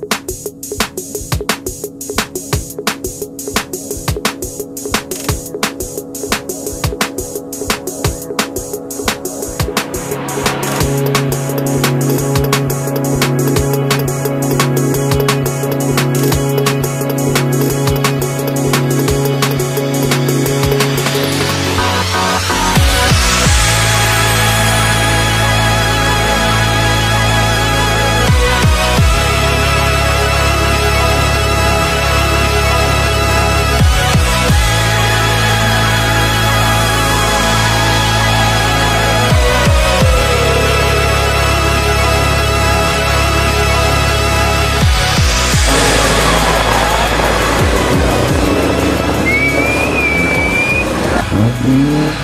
Podcast. Mm-hmm.